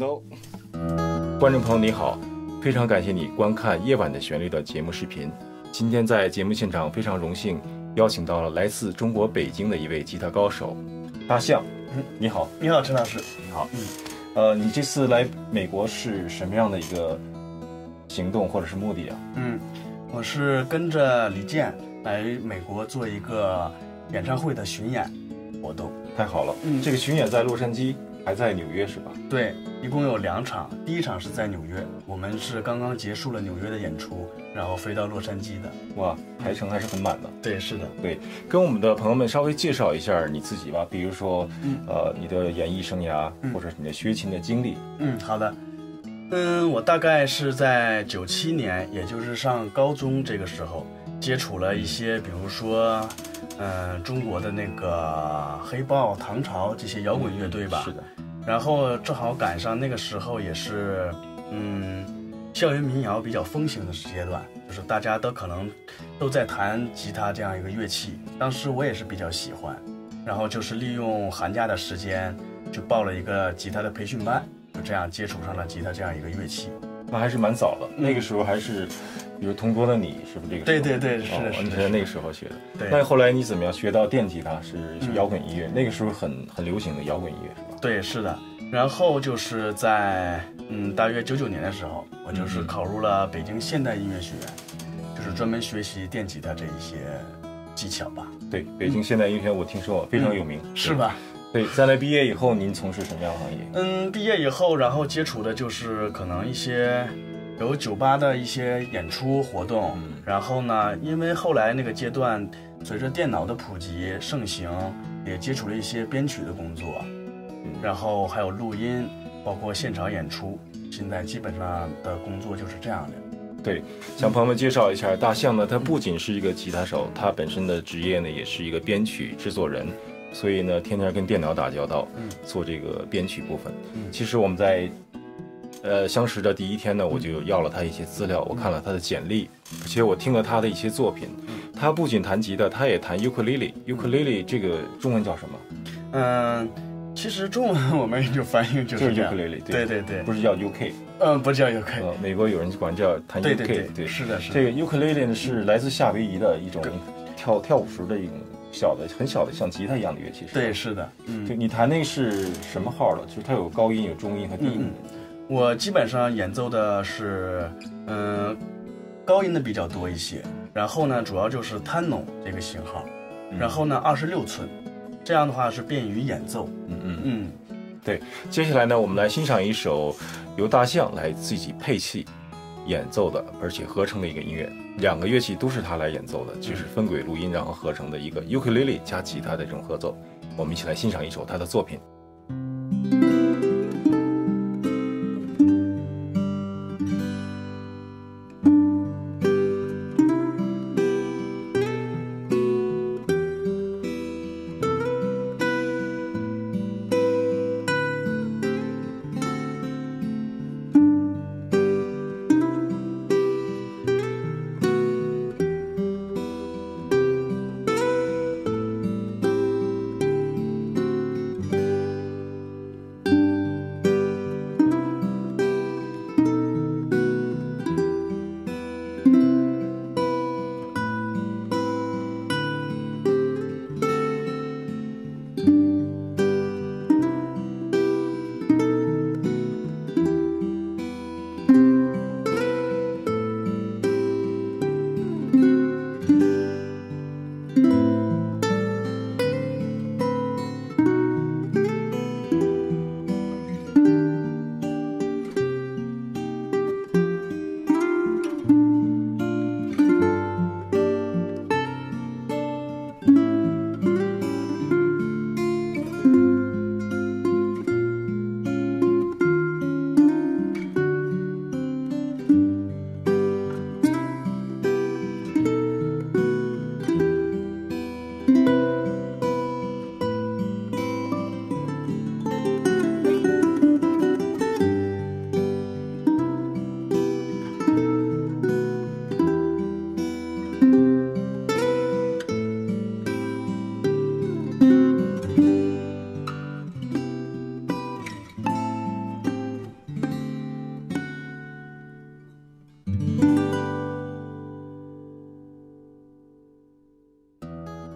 看镜头，观众朋友你好，非常感谢你观看《夜晚的旋律》的节目视频。今天在节目现场，非常荣幸邀请到了来自中国北京的一位吉他高手，大象。嗯，你好，你好，陈老师。你好，嗯，呃，你这次来美国是什么样的一个行动或者是目的啊？嗯，我是跟着李健来美国做一个演唱会的巡演活动。太好了，嗯，这个巡演在洛杉矶。还在纽约是吧？对，一共有两场，第一场是在纽约，我们是刚刚结束了纽约的演出，然后飞到洛杉矶的。哇，排程还是很满的。对，是的。对，跟我们的朋友们稍微介绍一下你自己吧，比如说，呃，你的演艺生涯，或者你的学琴的经历。嗯，好的。嗯，我大概是在九七年，也就是上高中这个时候，接触了一些，比如说。嗯，中国的那个黑豹、唐朝这些摇滚乐队吧，是的。然后正好赶上那个时候，也是嗯，校园民谣比较风行的阶段，就是大家都可能都在弹吉他这样一个乐器。当时我也是比较喜欢，然后就是利用寒假的时间，就报了一个吉他的培训班，就这样接触上了吉他这样一个乐器。那还是蛮早的，那个时候还是。比如同桌的你是不是这个？对对对，是的，你是在那个时候学的。对。那后来你怎么样学到电吉他？是摇滚音乐，那个时候很很流行的摇滚音乐是吧？对，是的。然后就是在嗯大约九九年的时候，我就是考入了北京现代音乐学院，就是专门学习电吉他这一些技巧吧。对，北京现代音乐学院我听说非常有名，是吧？对，在来毕业以后，您从事什么样的行业？嗯，毕业以后，然后接触的就是可能一些。有酒吧的一些演出活动，然后呢，因为后来那个阶段，随着电脑的普及盛行，也接触了一些编曲的工作，然后还有录音，包括现场演出。现在基本上的工作就是这样的。对，向朋友们介绍一下，大象呢，他不仅是一个吉他手，他本身的职业呢，也是一个编曲制作人，所以呢，天天跟电脑打交道，做这个编曲部分。其实我们在。呃，相识的第一天呢，我就要了他一些资料，我看了他的简历，而且我听了他的一些作品。他不仅弹吉他，他也弹尤克里里。尤克里里这个中文叫什么？嗯，其实中文我们就翻译就是尤克里里。对对对，不是叫 UK。嗯，不叫 UK。美国有人管叫弹 UK。对对，是的，是的。这个尤克里里呢是来自夏威夷的一种跳跳舞时的一种小的、很小的像吉他一样的乐器。对，是的。嗯，就你弹那个是什么号的？就是它有高音、有中音和低音。我基本上演奏的是，嗯，高音的比较多一些。然后呢，主要就是 Tenor 这个型号。然后呢，二十六寸，这样的话是便于演奏。嗯嗯嗯，对。接下来呢，我们来欣赏一首由大象来自己配器演奏的，而且合成的一个音乐。两个乐器都是他来演奏的，就是分轨录音然后合成的一个 ukulele 加吉他的这种合奏。我们一起来欣赏一首他的作品。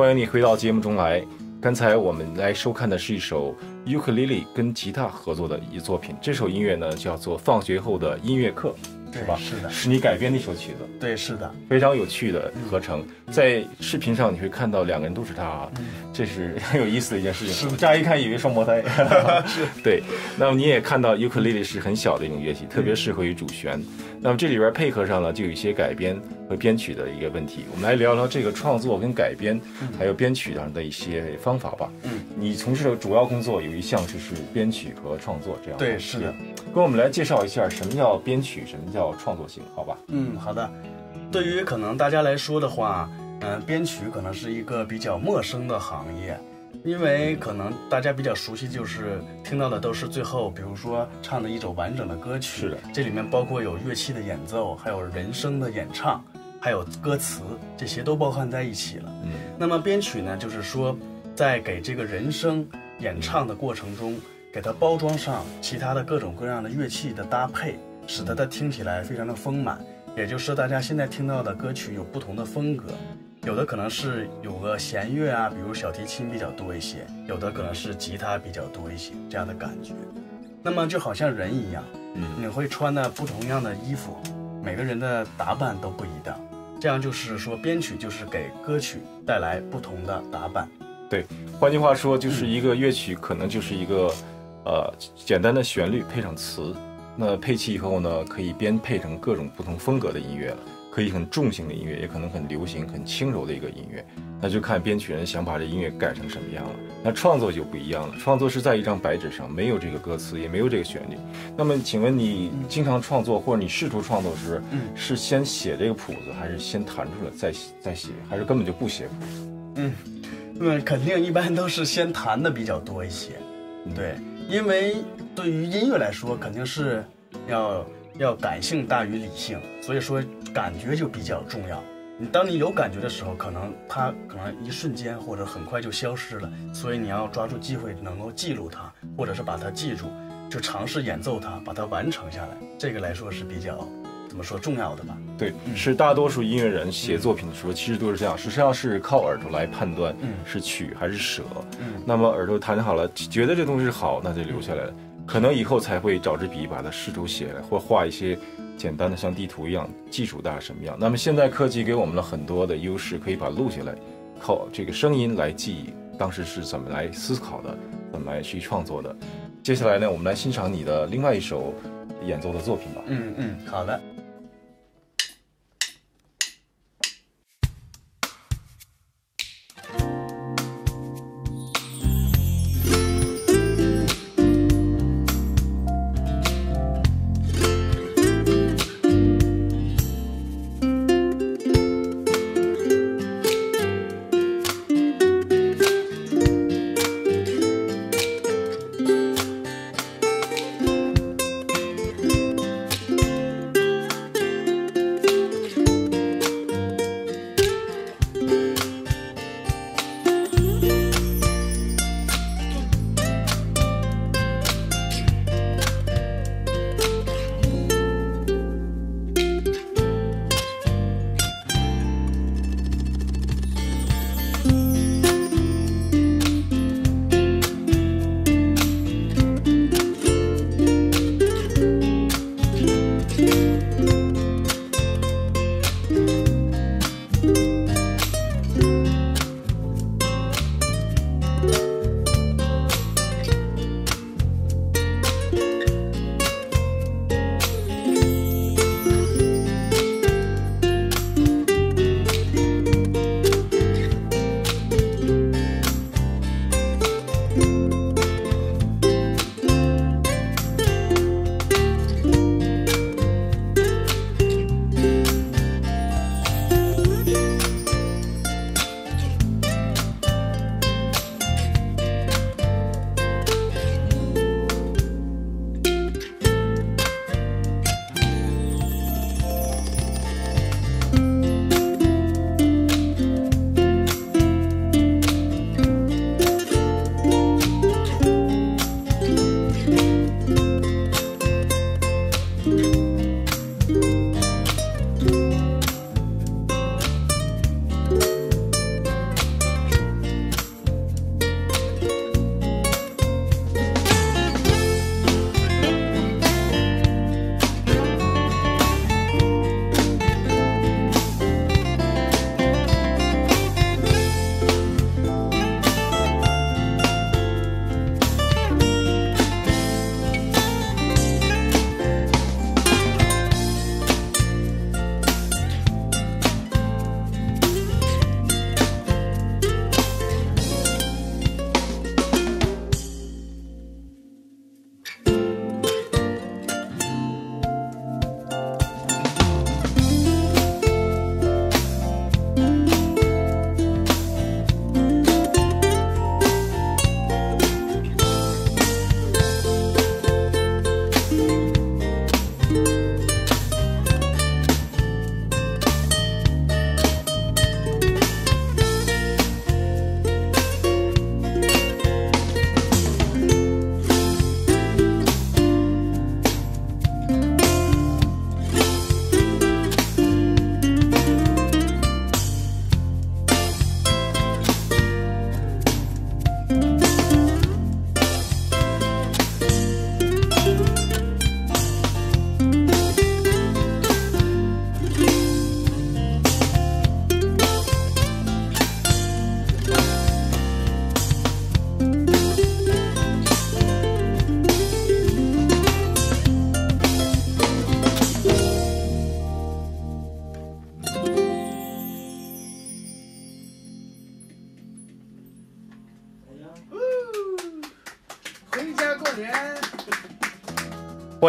欢迎你回到节目中来。刚才我们来收看的是一首尤克里里跟吉他合作的一作品，这首音乐呢叫做《放学后的音乐课》。是吧？是的，是你改编的一首曲子。对，是的，非常有趣的合成。在视频上你会看到两个人都是他，这是很有意思的一件事情。乍一看以为双胞胎。是，对。那么你也看到尤克里里是很小的一种乐器，特别适合于主旋。那么这里边配合上呢，就有一些改编和编曲的一个问题。我们来聊聊这个创作跟改编，还有编曲上的一些方法吧。嗯，你从事的主要工作有一项就是编曲和创作，这样对，是的。跟我们来介绍一下什么叫编曲，什么叫创作性，好吧？嗯，好的。对于可能大家来说的话，嗯，编曲可能是一个比较陌生的行业。因为可能大家比较熟悉，就是听到的都是最后，比如说唱的一首完整的歌曲，是的，这里面包括有乐器的演奏，还有人声的演唱，还有歌词，这些都包含在一起了。嗯，那么编曲呢，就是说在给这个人声演唱的过程中，给它包装上其他的各种各样的乐器的搭配，使得它听起来非常的丰满。也就是大家现在听到的歌曲有不同的风格。有的可能是有个弦乐啊，比如小提琴比较多一些；有的可能是吉他比较多一些，这样的感觉。那么就好像人一样，嗯，你会穿的不同样的衣服，每个人的打扮都不一样。这样就是说，编曲就是给歌曲带来不同的打扮。对，换句话说，就是一个乐曲可能就是一个，呃，简单的旋律配上词，那配器以后呢，可以编配成各种不同风格的音乐了。可以很重型的音乐，也可能很流行、很轻柔的一个音乐，那就看编曲人想把这音乐改成什么样了。那创作就不一样了，创作是在一张白纸上，没有这个歌词，也没有这个旋律。那么，请问你经常创作，或者你试图创作时，是先写这个谱子，还是先弹出来再再写，还是根本就不写谱子？嗯，那肯定一般都是先弹的比较多一些。对，因为对于音乐来说，肯定是要。要感性大于理性，所以说感觉就比较重要。你当你有感觉的时候，可能它可能一瞬间或者很快就消失了，所以你要抓住机会，能够记录它，或者是把它记住，就尝试演奏它，把它完成下来。这个来说是比较怎么说重要的吧？对，是大多数音乐人写作品的时候，其实都是这样，实际上是靠耳朵来判断是取还是舍。嗯，那么耳朵弹好了，觉得这东西好，那就留下来了。可能以后才会找支笔把它试图写来，或画一些简单的像地图一样，技术大什么样。那么现在科技给我们了很多的优势，可以把录下来，靠这个声音来记忆当时是怎么来思考的，怎么来去创作的。接下来呢，我们来欣赏你的另外一首演奏的作品吧。嗯嗯，好的。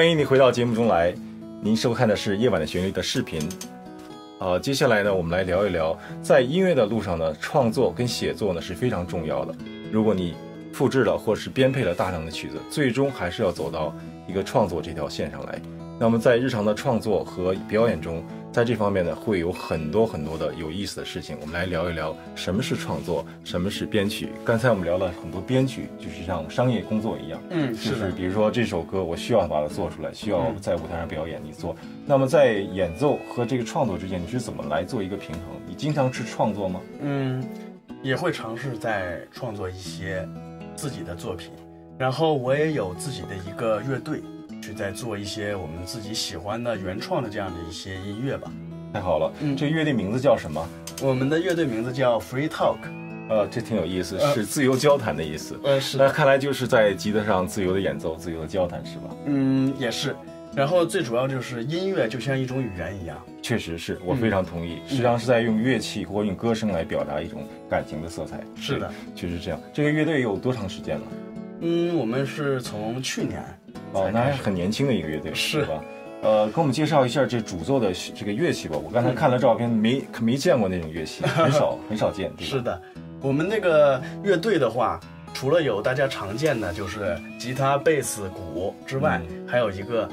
欢迎你回到节目中来，您收看的是《夜晚的旋律》的视频。呃，接下来呢，我们来聊一聊，在音乐的路上呢，创作跟写作呢是非常重要的。如果你复制了或是编配了大量的曲子，最终还是要走到一个创作这条线上来。那么在日常的创作和表演中，在这方面呢，会有很多很多的有意思的事情。我们来聊一聊什么是创作，什么是编曲。刚才我们聊了很多编曲，就是像商业工作一样，嗯，就是是比如说这首歌我需要把它做出来，需要在舞台上表演，你做。那么在演奏和这个创作之间，你是怎么来做一个平衡？你经常是创作吗？嗯，也会尝试在创作一些自己的作品，然后我也有自己的一个乐队，去在做一些我们自己喜欢的原创的这样的一些音乐吧。太好了，嗯这个乐队名字叫什么？我们的乐队名字叫 Free Talk，呃，这挺有意思，呃是自由交谈的意思。呃，是那看来就是在吉他上自由的演奏，自由的交谈，是吧？嗯，也是。然后最主要就是音乐就像一种语言一样，确实是我非常同意，实际上是在用乐器或用歌声来表达一种感情的色彩。是的对，确实是这样。这个乐队有多长时间了？嗯，我们是从去年哦，那还是很年轻的一个乐队，是吧？呃，给我们介绍一下这主奏的这个乐器吧。我刚才嗯看了照片，没没见过那种乐器，很少很少见，对？是的，我们那个乐队的话，除了有大家常见的就是吉他、贝斯、鼓之外，嗯还有一个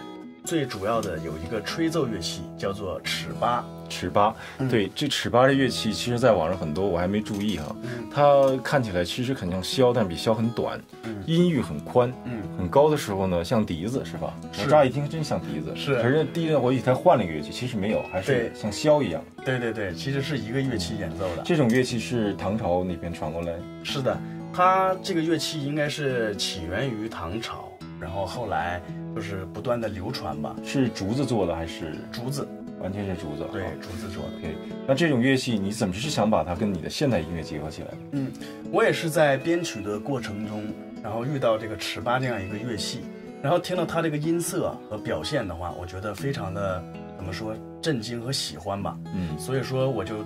最主要的有一个吹奏乐器，叫做尺八。尺八，嗯对，这尺八的乐器，其实在网上很多，我还没注意哈。嗯它看起来其实很像箫，但比箫很短，嗯音域很宽，嗯，很高的时候呢，像笛子是吧？是我乍一听真像笛子，是可是第一，我以为它换了一个乐器，其实没有，还是对像箫一样。对对对，其实是一个乐器演奏的。这种乐器是唐朝那边传过来，是的，它这个乐器应该是起源于唐朝，然后后来就是不断的流传吧。是竹子做的还是竹子，完全是竹子？对，竹子做的。OK，那这种乐器你怎么是想把它跟你的现代音乐结合起来？嗯，我也是在编曲的过程中，然后遇到这个尺八这样一个乐器，然后听到它这个音色和表现的话，我觉得非常的怎么说震惊和喜欢吧。嗯，所以说我就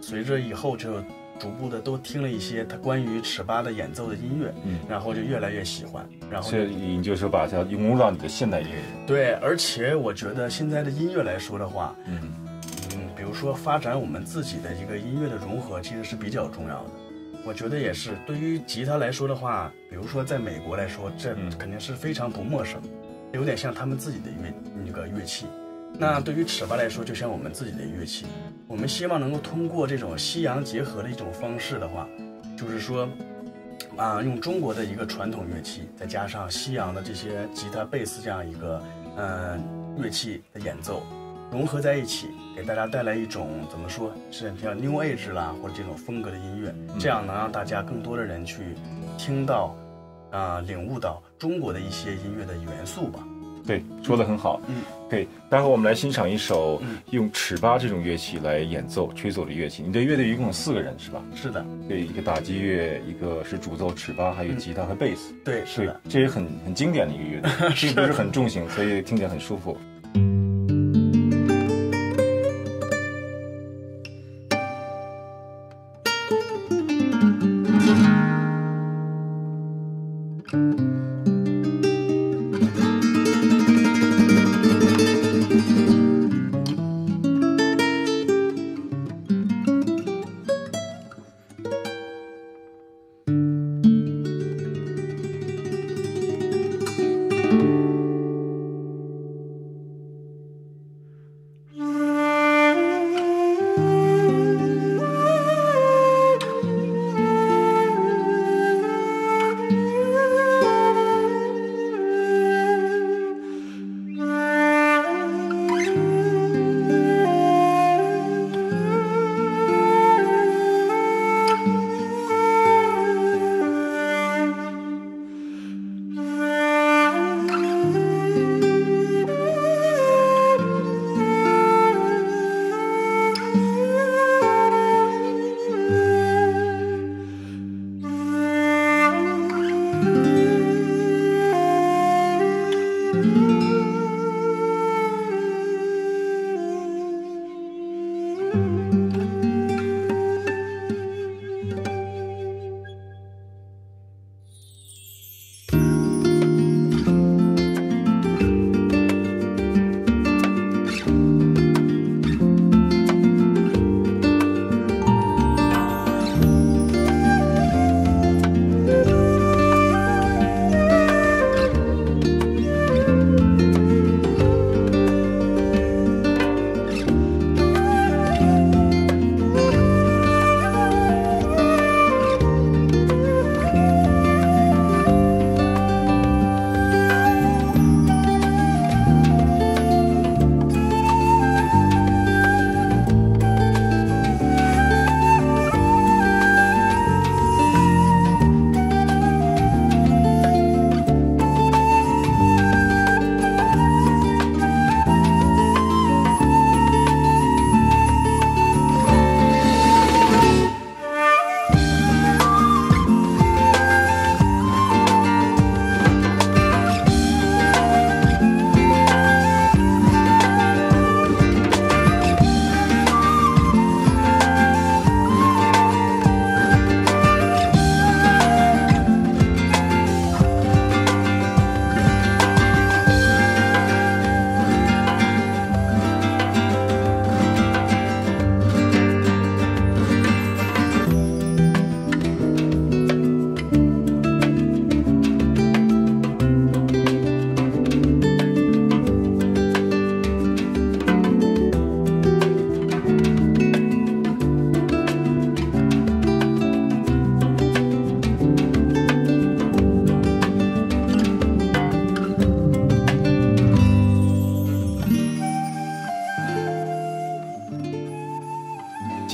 随着以后就逐步的都听了一些他关于尺八的演奏的音乐，嗯然后就越来越喜欢，然后就所以你就是把它融入到你的现代音乐。对，而且我觉得现在的音乐来说的话，嗯，嗯，比如说发展我们自己的一个音乐的融合，其实是比较重要的。我觉得也是，对于吉他来说的话，比如说在美国来说，这嗯肯定是非常不陌生，有点像他们自己的乐那个乐器。那对于尺八来说，就像我们自己的乐器，我们希望能够通过这种西洋结合的一种方式的话，就是说，啊，用中国的一个传统乐器，再加上西洋的这些吉他、贝斯这样一个嗯、乐器的演奏，融合在一起，给大家带来一种怎么说是像 New Age 啦，或者这种风格的音乐，这样能让大家更多的人去听到，啊、领悟到中国的一些音乐的元素吧。对，说的很好。嗯，对，待会儿我们来欣赏一首嗯用尺八这种乐器来演奏、吹奏的乐器。你的乐队一共有四个人是吧？是的，对，一个打击乐，一个是主奏尺八，还有吉他和贝斯。对，是的，，这也很很经典的一个乐队，并不是很重型，所以听起来很舒服。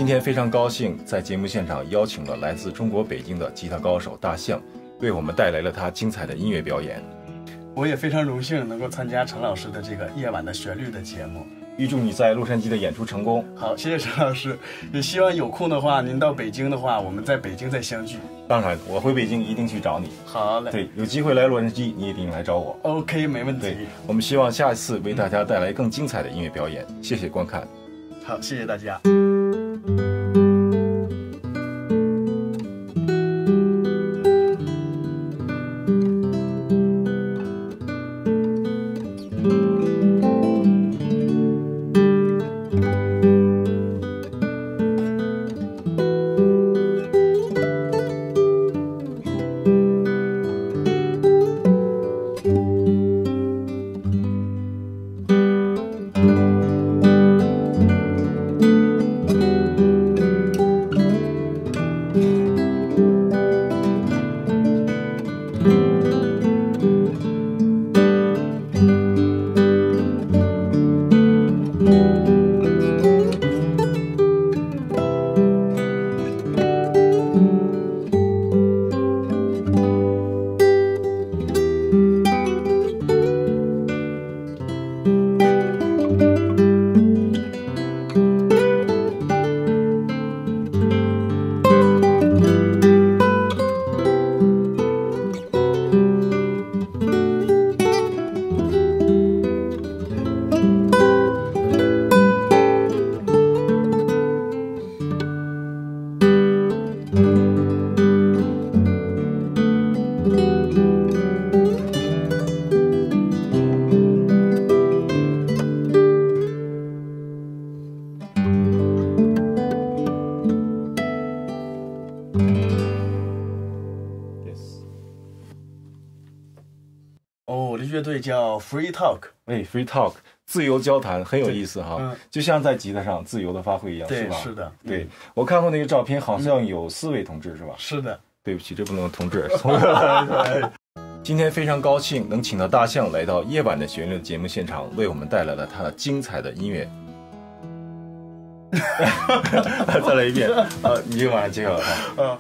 天非常高兴在节目现场邀请了来自中国北京的吉他高手大象，为我们带来了他精彩的音乐表演。我也非常荣幸能够参加陈老师的这个夜晚的旋律的节目。预祝你在洛杉矶的演出成功。好，谢谢陈老师。也希望有空的话，您到北京的话，我们在北京再相聚。当然，我回北京一定去找你。好嘞。对，有机会来洛杉矶，你一定来找我。OK，没问题。对，我们希望下一次为大家带来更精彩的音乐表演。谢谢观看。好，谢谢大家。乐队叫 Free Talk，哎，Free Talk，自由交谈很有意思哈，就像在吉他上自由的发挥一样，是吧？是的，对我看过那个照片，好像有四位同志是吧？是的，对不起，这不能同志。今天非常高兴能请到大象来到夜晚的旋律的节目现场，为我们带来了他精彩的音乐。再来一遍，呃，你就马上揭晓了。